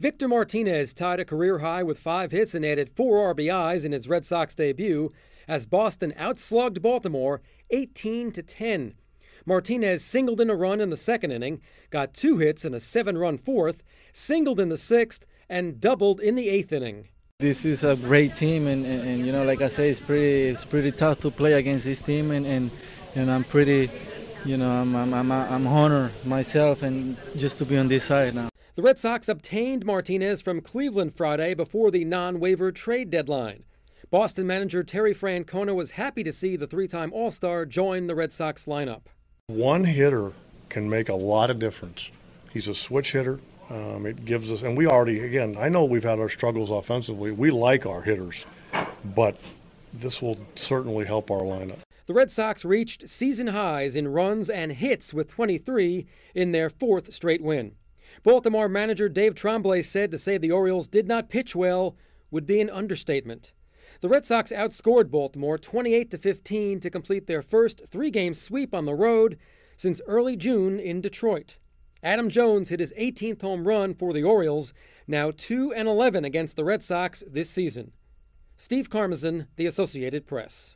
Victor Martinez tied a career high with five hits and added four RBIs in his Red Sox debut as Boston outslugged Baltimore 18 to 10. Martinez singled in a run in the second inning, got two hits and a seven run fourth, singled in the sixth, and doubled in the eighth inning. This is a great team, and, and, and, you know, like I say, it's pretty it's pretty tough to play against this team, and and, and I'm pretty, you know, I'm I'm I'm, I'm honored myself and just to be on this side now. The Red Sox obtained Martinez from Cleveland Friday before the non-waiver trade deadline. Boston manager Terry Francona was happy to see the three-time All-Star join the Red Sox lineup. One hitter can make a lot of difference. He's a switch hitter. Um, it gives us, and we already, again, I know we've had our struggles offensively. We like our hitters, but this will certainly help our lineup. The Red Sox reached season highs in runs and hits with 23 in their fourth straight win. Baltimore manager Dave Trembley said to say the Orioles did not pitch well would be an understatement. The Red Sox outscored Baltimore 28 to 15 to complete their first three-game sweep on the road since early June in Detroit. Adam Jones hit his 18th home run for the Orioles, now 2 and 11 against the Red Sox this season. Steve Carmazin, The Associated Press.